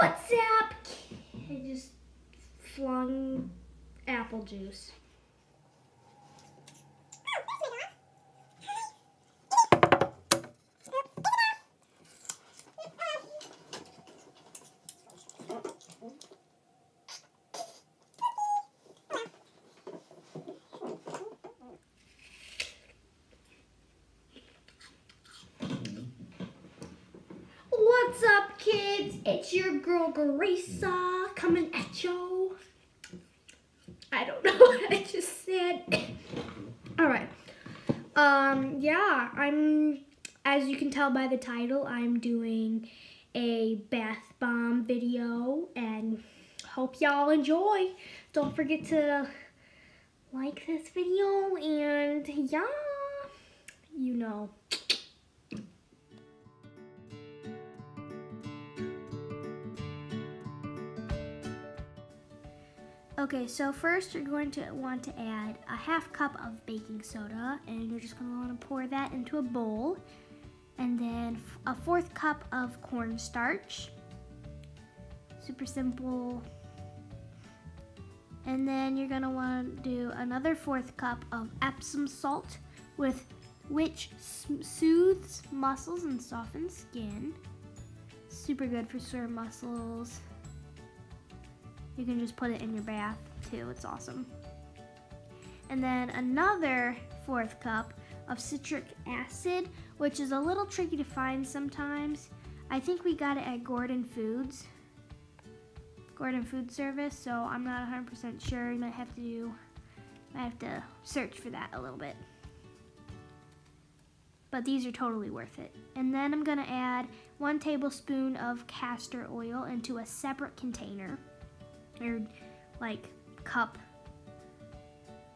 What's up? I just flung apple juice. What's up, kids? It's your girl Garisa coming at you. I don't know what I just said. All right. Um. Yeah. I'm. As you can tell by the title, I'm doing a bath bomb video, and hope y'all enjoy. Don't forget to like this video, and yeah, you know. Okay, so first you're going to want to add a half cup of baking soda and you're just going to want to pour that into a bowl. And then a fourth cup of cornstarch. Super simple. And then you're going to want to do another fourth cup of Epsom salt with which soothes muscles and softens skin. Super good for sore muscles. You can just put it in your bath too, it's awesome. And then another fourth cup of citric acid, which is a little tricky to find sometimes. I think we got it at Gordon Foods, Gordon Food Service, so I'm not 100% sure. You might have to do, might have to search for that a little bit. But these are totally worth it. And then I'm gonna add one tablespoon of castor oil into a separate container or like cup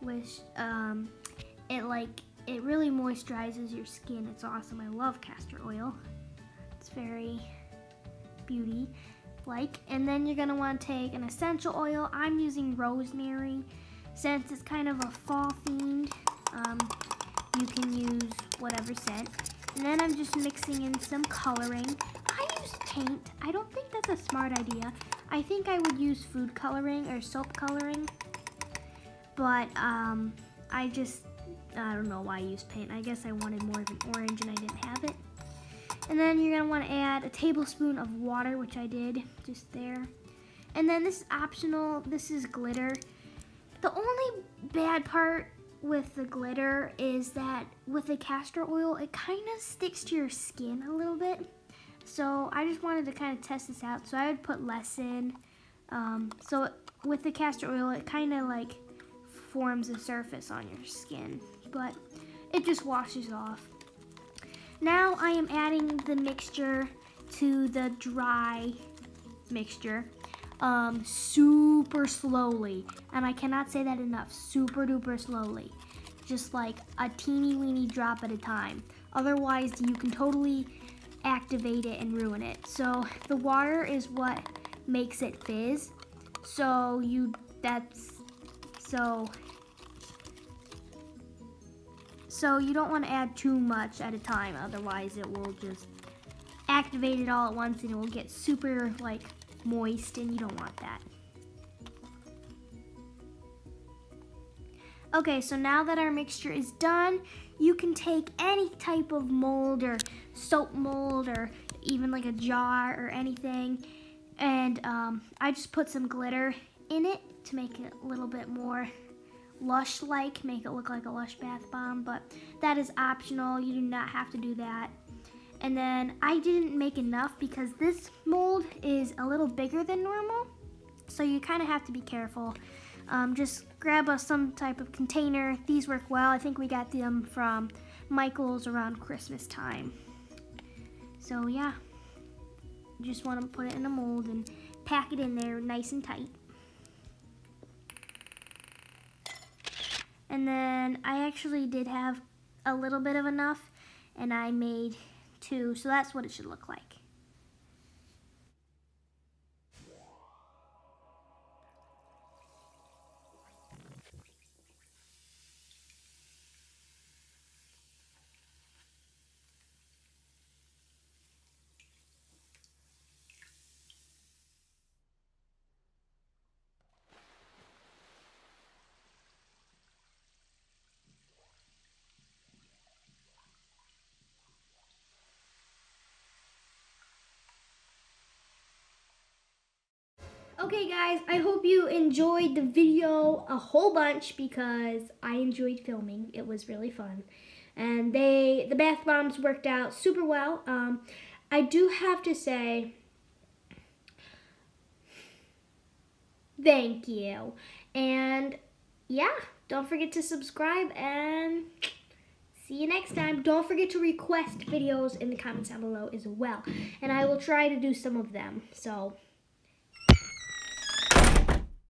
which um, it like it really moisturizes your skin. It's awesome. I love castor oil. It's very beauty like and then you're gonna want to take an essential oil. I'm using rosemary. Since it's kind of a fall themed um, you can use whatever scent. And then I'm just mixing in some coloring. I use paint I don't think that's a smart idea I think I would use food coloring or soap coloring, but um, I just, I don't know why I used paint. I guess I wanted more of an orange and I didn't have it. And then you're gonna wanna add a tablespoon of water, which I did just there. And then this is optional, this is glitter. The only bad part with the glitter is that with the castor oil, it kind of sticks to your skin a little bit. So I just wanted to kind of test this out. So I would put less in. Um, so with the castor oil, it kind of like forms a surface on your skin, but it just washes off. Now I am adding the mixture to the dry mixture um, super slowly. And I cannot say that enough, super duper slowly. Just like a teeny weeny drop at a time. Otherwise, you can totally activate it and ruin it. So the water is what makes it fizz. So you, that's, so, so you don't want to add too much at a time. Otherwise it will just activate it all at once and it will get super like moist and you don't want that. Okay, so now that our mixture is done, you can take any type of mold or soap mold or even like a jar or anything. And um, I just put some glitter in it to make it a little bit more lush-like, make it look like a lush bath bomb, but that is optional. You do not have to do that. And then I didn't make enough because this mold is a little bigger than normal. So you kind of have to be careful. Um, just grab a, some type of container. These work well. I think we got them from Michael's around Christmas time. So yeah, just want to put it in a mold and pack it in there nice and tight. And then I actually did have a little bit of enough and I made two, so that's what it should look like. Okay guys, I hope you enjoyed the video a whole bunch because I enjoyed filming. It was really fun. And they the bath bombs worked out super well. Um, I do have to say thank you. And yeah, don't forget to subscribe and see you next time. Don't forget to request videos in the comments down below as well. And I will try to do some of them. So